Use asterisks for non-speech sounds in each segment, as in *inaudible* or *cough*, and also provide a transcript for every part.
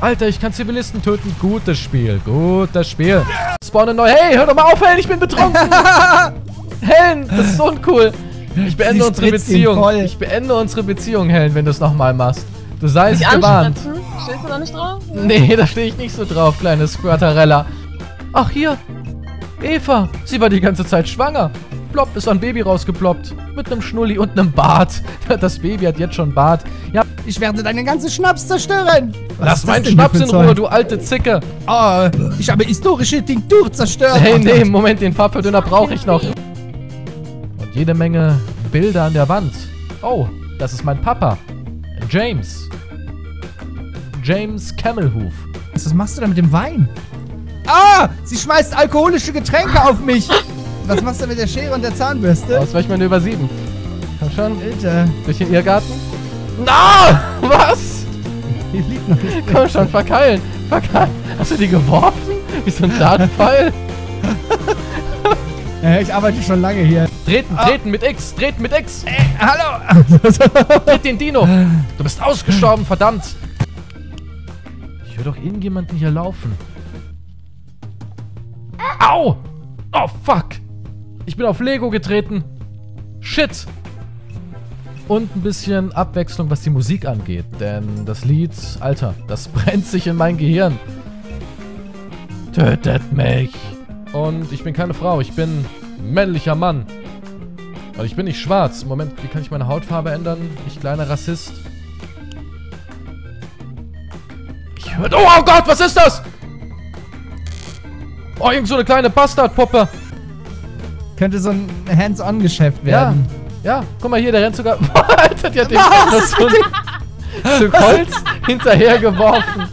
Alter, ich kann Zivilisten töten. Gutes Spiel, gutes Spiel. Spawne neu. Hey, hör doch mal auf, Helen, ich bin betrunken. *laughs* Helen, das ist uncool. Ich beende Sie unsere Beziehung. Ich beende unsere Beziehung, Helen, wenn du es nochmal machst. Du seist gewarnt. Stehst du da nicht drauf? *laughs* Nee, da stehe ich nicht so drauf, kleine Squirtarella. Ach, hier. Eva. Sie war die ganze Zeit schwanger. Plopp ist ein Baby rausgeploppt. Mit einem Schnulli und einem Bart. *laughs* Das Baby hat jetzt schon Bart. Ja, Ich werde deinen ganzen Schnaps zerstören. Was lass das meinen Schnaps in Ruhe, du alte Zicke. Oh, ich habe historische Tinktur zerstört. Hey, Oh, nee, Moment, den Farbverdünner brauche ich noch. Und jede Menge Bilder an der Wand. Oh, das ist mein Papa. James. James Camelhoof. Was, was machst du da mit dem Wein? Ah, sie schmeißt alkoholische Getränke auf mich. Was machst du mit der Schere und der Zahnbürste? Ausweichmanöver 7. Komm schon. Alter, Durch den Irrgarten? Na! Was? hier liegt noch nicht. Komm schon, verkeilen. Verkeilen. Hast du die geworfen? Wie so ein Dartpfeil? *laughs* Ja, ich arbeite schon lange hier. Treten, treten mit X. Treten mit X. Äh, hallo. *laughs* Tritt den Dino. Du bist ausgestorben, verdammt. Ich höre doch irgendjemanden hier laufen. Au! Oh, fuck. Ich bin auf Lego getreten. Shit. Und ein bisschen Abwechslung, was die Musik angeht. Denn das Lied, Alter, das brennt sich in mein Gehirn. Tötet mich. Und ich bin keine Frau, ich bin männlicher Mann. Und ich bin nicht schwarz. Moment, wie kann ich meine Hautfarbe ändern? Ich kleiner Rassist. Ich höre... Oh, oh Gott, was ist das? Oh, irgend so eine kleine Bastardpuppe. Könnte so ein Hands-on-Geschäft werden. ja. Guck mal hier, der rennt sogar... *laughs* Alter, die hat den das so ein Stück *laughs* Holz hinterhergeworfen.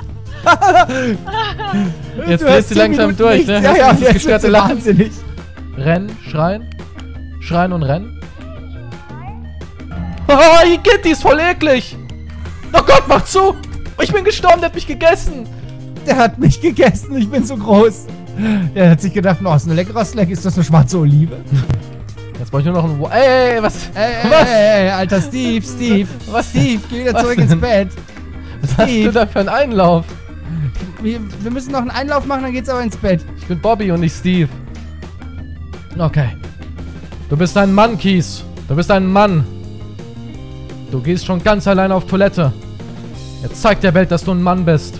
Jetzt Du drehst hast du langsam Minuten durch, nichts. ne? Ja, ja, jetzt gestörte wird's Lachen. wahnsinnig. Rennen, schreien. Schreien und rennen. Oh, die ist voll eklig. Oh Gott, mach zu. Ich bin gestorben, der hat mich gegessen. Der hat mich gegessen, ich bin so groß. Der hat sich gedacht, oh, ist ein leckerer Snack, ist das eine schwarze Olive? Jetzt brauche ich nur noch ein... Wo ey, was? Ey, ey, was? ey, ey, alter Steve, Steve. *laughs* Was? Steve, geh wieder zurück ins Bett. Was hast du Steve. da für einen Einlauf? Wir, wir müssen noch einen Einlauf machen, dann geht's aber ins Bett. Ich bin Bobby und nicht Steve. Okay. Du bist ein Mann, Kies. Du bist ein Mann. Du gehst schon ganz alleine auf Toilette. Jetzt zeig der Welt, dass du ein Mann bist.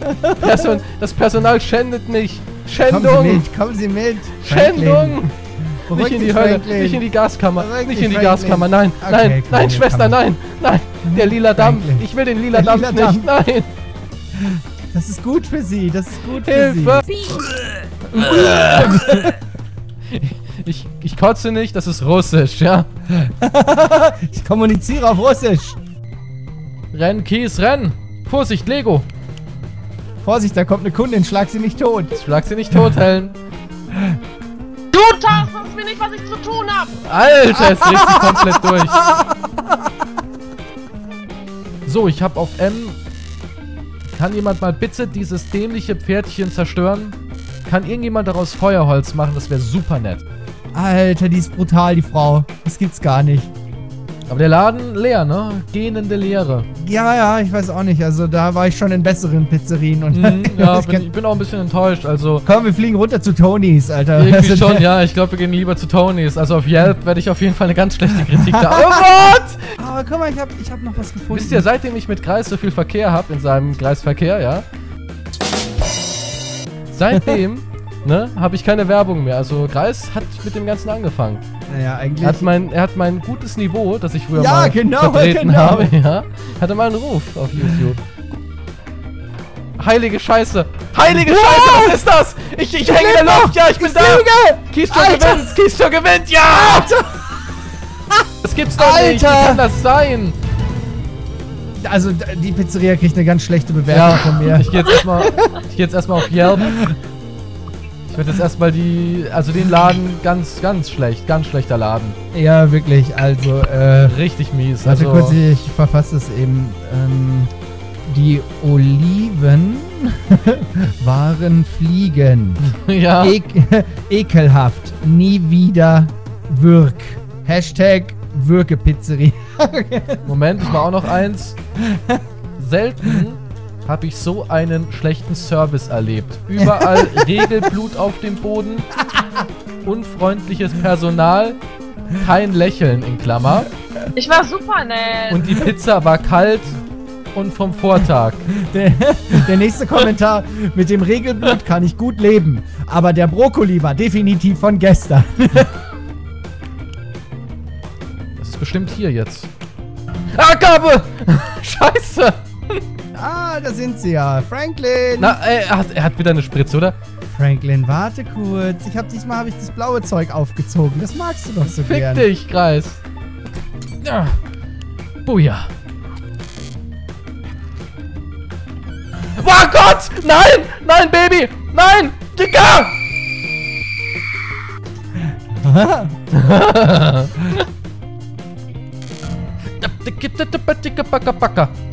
*laughs* Person das Personal schändet mich. Kommen Sie Schändung. mit, kommen Sie mit. Schändung. Nicht in die Hölle. Franklin. Nicht in die Gaskammer. Beruhig Nicht in die Franklin. Gaskammer. Nein. Okay, nein. Nein, Schwester, nein. Nein. Der lila Dampf. Franklin. Ich will den lila Dampf lila nicht. Nein. Das ist gut für Sie, das ist gut für Hilfe. Ich, ich kotze nicht, das ist russisch, ja. Sie. *laughs* Ich kommuniziere auf Russisch. Renn, Kies, renn! Vorsicht, Lego! Vorsicht, da kommt eine Kundin, schlag sie nicht tot. Schlag sie nicht tot, Helen. *laughs* Du sagst mir nicht, was ich zu tun hab! Alter, es dreht sich komplett durch. So, ich hab auf M. Kann jemand mal bitte dieses dämliche Pferdchen zerstören? Kann irgendjemand daraus Feuerholz machen? Das wäre super nett. Alter, die ist brutal, die Frau. Das gibt's gar nicht. Aber der Laden leer, ne? Gähnende Leere. Ja, ja, ich weiß auch nicht. Also da war ich schon in besseren Pizzerien und Hm, *laughs* ja, ich bin, ich bin auch ein bisschen enttäuscht. Also, Komm, wir fliegen runter zu Tonys, Alter. irgendwie Also, schon, ja. Ich glaube, wir gehen lieber zu Tonys. Also auf Yelp werde ich auf jeden Fall eine ganz schlechte Kritik da. *laughs* Oh, what? Aber guck mal, ich hab, ich hab noch was gefunden. Wisst ihr, seitdem ich mit Kreis so viel Verkehr habe, in seinem Kreisverkehr, ja, seitdem, ne, habe ich keine Werbung mehr. Also Kreis hat mit dem Ganzen angefangen. Naja, eigentlich. Er hat mein, er hat mein gutes Niveau, das ich früher Ja, mal genau, vertreten *laughs* genau. habe, ja, hatte mal einen Ruf auf YouTube. Heilige Scheiße! Heilige Scheiße, was ist das? Ich, ich hänge in der Luft, ja, ich bin da! Keystone Alter! gewinnt! Keystone gewinnt, ja! Das gibt's doch nicht! Wie Alter! kann das sein? Also die Pizzeria kriegt eine ganz schlechte Bewertung von mir. Ich gehe jetzt erstmal ich geh jetzt erstmal auf Yelp. Ich werde jetzt erstmal die also den Laden ganz ganz schlecht, ganz schlechter Laden. Ja, wirklich. Also, äh. Richtig mies. Warte Also kurz, ich verfasse es eben. Ähm, die Oliven *laughs* waren Fliegen. *laughs* ja. Ek ekelhaft. Nie wieder Würg. Hashtag Würgepizzeria. *laughs* Moment, ich mache auch noch eins. Selten habe ich so einen schlechten Service erlebt. Überall *laughs* Regelblut auf dem Boden, unfreundliches Personal, kein Lächeln in Klammer Ich war super nett. und die Pizza war kalt und vom Vortag. *laughs* Der, der nächste Kommentar. Mit dem Regelblut kann ich gut leben. Aber der Brokkoli war definitiv von gestern. Das ist bestimmt hier jetzt. Ah, Gabe! *laughs* Scheiße! Ah, da sind sie ja. Franklin. Na, äh, er hat, er hat wieder eine Spritze, oder? Franklin, warte kurz. Ich hab diesmal habe ich das blaue Zeug aufgezogen. Das magst du doch so Fick gern. dich, Kreis. Ja. Buja. Oh Gott! Nein! Nein, Baby! Nein! Digga! *laughs*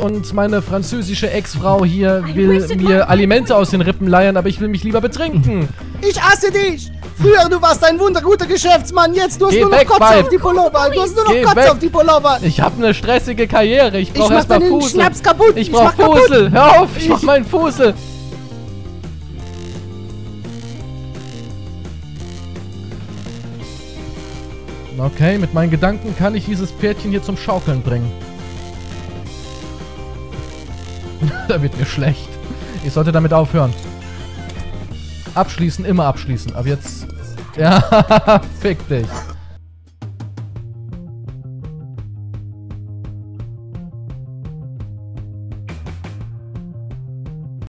Und meine französische Ex-Frau hier will mir Alimente aus den Rippen leiern, aber ich will mich lieber betrinken. Ich hasse dich! Früher, du warst ein wunderguter Geschäftsmann. Jetzt, du hast Geh nur noch weg, Kotze Vibe. auf die Pullover. Du hast nur noch Geh Kotze weg. auf die Pullover. Ich habe eine stressige Karriere. Ich Ich brauche mach erstmal deinen Fusel. Schnaps kaputt. Ich Ich brauche. Fusel. Hör auf, ich, Ich- mach meinen Fusel. Okay, mit meinen Gedanken kann ich dieses Pferdchen hier zum Schaukeln bringen. *laughs* da wird mir schlecht. Ich sollte damit aufhören. Abschließen, immer abschließen. Aber jetzt... Ja, *laughs* fick dich.